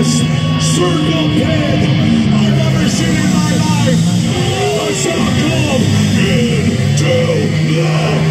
biggest circle pit. I've ever seen in my life. A song Into the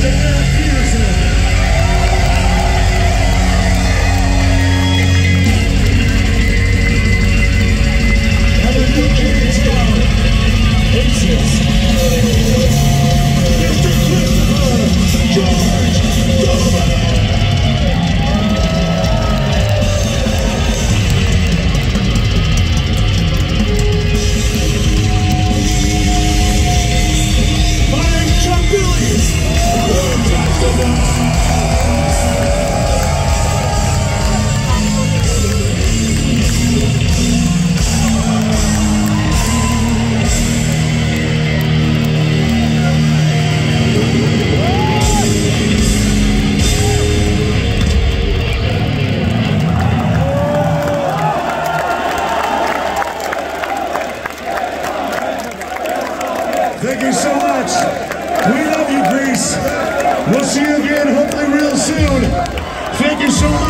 Thank you.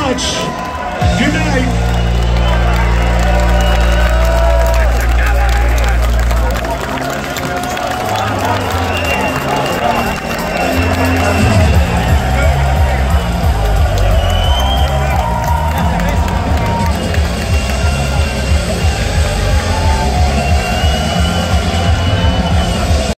much.